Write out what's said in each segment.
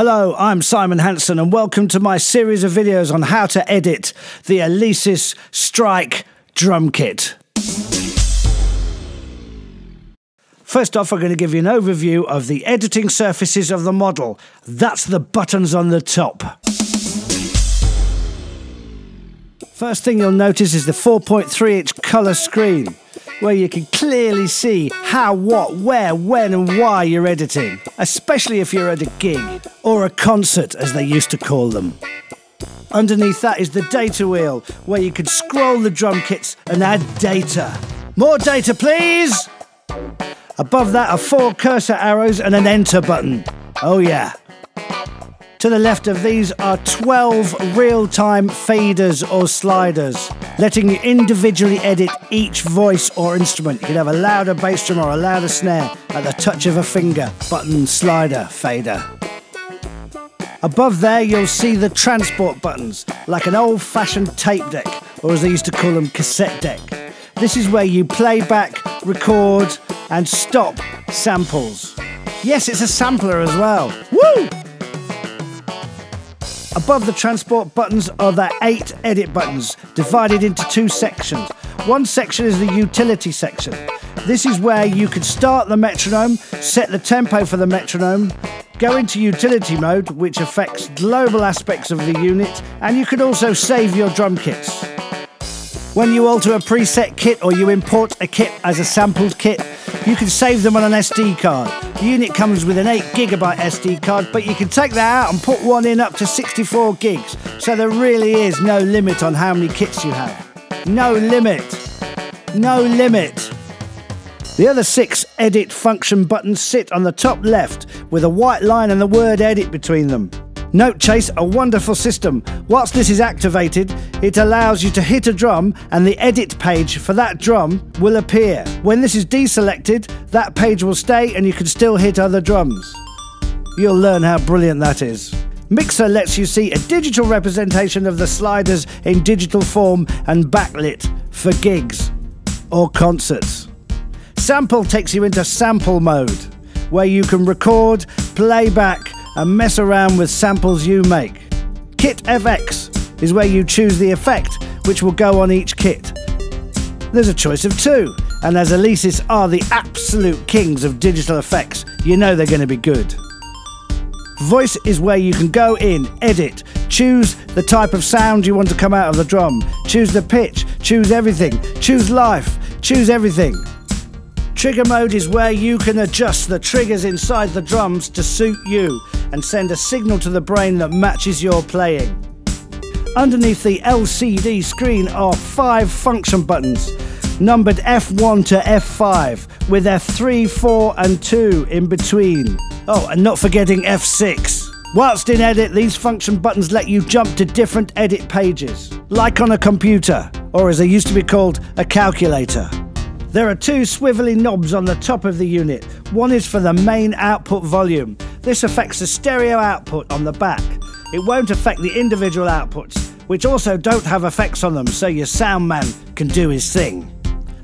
Hello, I'm Simon Hanson, and welcome to my series of videos on how to edit the Alesis Strike drum kit. First off, I'm going to give you an overview of the editing surfaces of the model. That's the buttons on the top. First thing you'll notice is the 4.3 inch colour screen where you can clearly see how, what, where, when, and why you're editing, especially if you're at a gig or a concert, as they used to call them. Underneath that is the data wheel, where you can scroll the drum kits and add data. More data, please! Above that are four cursor arrows and an enter button. Oh, yeah. To the left of these are 12 real-time faders or sliders, letting you individually edit each voice or instrument. You can have a louder bass drum or a louder snare at the touch of a finger, button, slider, fader. Above there you'll see the transport buttons, like an old-fashioned tape deck, or as they used to call them, cassette deck. This is where you play back, record, and stop samples. Yes, it's a sampler as well. Woo! Above the transport buttons are the eight edit buttons, divided into two sections. One section is the utility section. This is where you can start the metronome, set the tempo for the metronome, go into utility mode, which affects global aspects of the unit, and you can also save your drum kits. When you alter a preset kit or you import a kit as a sampled kit, you can save them on an SD card. The unit comes with an 8GB SD card, but you can take that out and put one in up to 64 gigs, so there really is no limit on how many kits you have. No limit. No limit. The other six edit function buttons sit on the top left with a white line and the word edit between them. Notechase, a wonderful system. Whilst this is activated, it allows you to hit a drum and the edit page for that drum will appear. When this is deselected, that page will stay and you can still hit other drums. You'll learn how brilliant that is. Mixer lets you see a digital representation of the sliders in digital form and backlit for gigs or concerts. Sample takes you into sample mode, where you can record, play back, and mess around with samples you make. Kit FX is where you choose the effect which will go on each kit. There's a choice of two, and as Alesis are the absolute kings of digital effects, you know they're going to be good. Voice is where you can go in, edit, choose the type of sound you want to come out of the drum, choose the pitch, choose everything, choose life, choose everything. Trigger mode is where you can adjust the triggers inside the drums to suit you and send a signal to the brain that matches your playing. Underneath the LCD screen are five function buttons, numbered F1 to F5, with F3, 4 and 2 in between. Oh, and not forgetting F6. Whilst in edit, these function buttons let you jump to different edit pages, like on a computer, or as they used to be called, a calculator. There are two swivelly knobs on the top of the unit. One is for the main output volume. This affects the stereo output on the back. It won't affect the individual outputs, which also don't have effects on them, so your sound man can do his thing.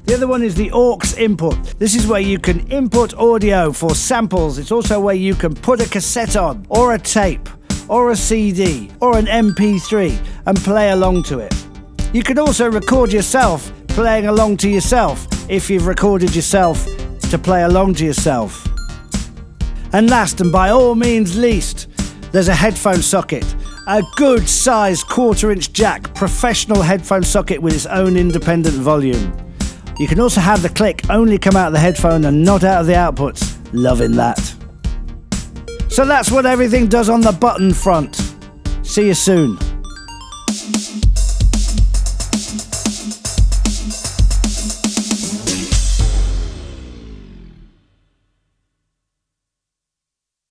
The other one is the aux input. This is where you can input audio for samples. It's also where you can put a cassette on, or a tape, or a CD, or an MP3 and play along to it. You can also record yourself playing along to yourself if you've recorded yourself to play along to yourself. And last and by all means least, there's a headphone socket. A good sized quarter inch jack professional headphone socket with its own independent volume. You can also have the click only come out of the headphone and not out of the outputs. Loving that. So that's what everything does on the button front. See you soon.